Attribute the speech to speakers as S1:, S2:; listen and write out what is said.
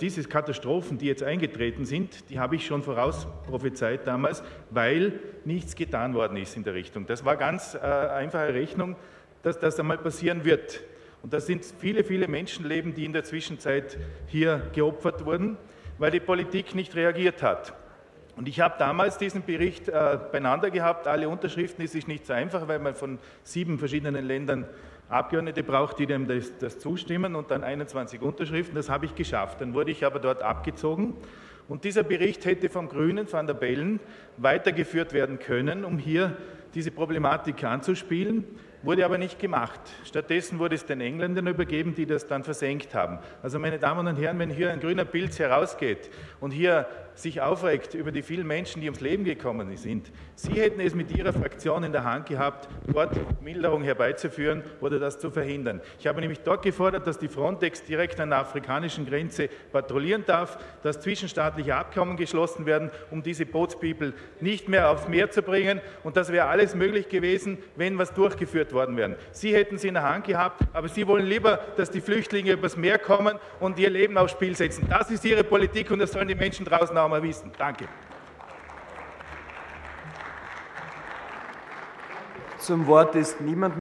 S1: Diese Katastrophen, die jetzt eingetreten sind, die habe ich schon vorausprophezeit damals, weil nichts getan worden ist in der Richtung. Das war ganz äh, einfache Rechnung, dass das einmal passieren wird. Und das sind viele, viele Menschenleben, die in der Zwischenzeit hier geopfert wurden, weil die Politik nicht reagiert hat. Und ich habe damals diesen Bericht äh, beieinander gehabt. Alle Unterschriften ist nicht so einfach, weil man von sieben verschiedenen Ländern Abgeordnete braucht, die dem das, das zustimmen und dann 21 Unterschriften. Das habe ich geschafft. Dann wurde ich aber dort abgezogen. Und dieser Bericht hätte vom Grünen Van der Bellen weitergeführt werden können, um hier diese Problematik anzuspielen wurde aber nicht gemacht. Stattdessen wurde es den Engländern übergeben, die das dann versenkt haben. Also meine Damen und Herren, wenn hier ein grüner Pilz herausgeht und hier sich aufregt über die vielen Menschen, die ums Leben gekommen sind, Sie hätten es mit Ihrer Fraktion in der Hand gehabt, dort Milderung herbeizuführen oder das zu verhindern. Ich habe nämlich dort gefordert, dass die Frontex direkt an der afrikanischen Grenze patrouillieren darf, dass zwischenstaatliche Abkommen geschlossen werden, um diese Bootspeople nicht mehr aufs Meer zu bringen. Und das wäre alles möglich gewesen, wenn was durchgeführt worden wären. Sie hätten sie in der Hand gehabt, aber Sie wollen lieber, dass die Flüchtlinge übers Meer kommen und ihr Leben aufs Spiel setzen. Das ist Ihre Politik und das sollen die Menschen draußen auch mal wissen. Danke.
S2: Zum Wort ist niemand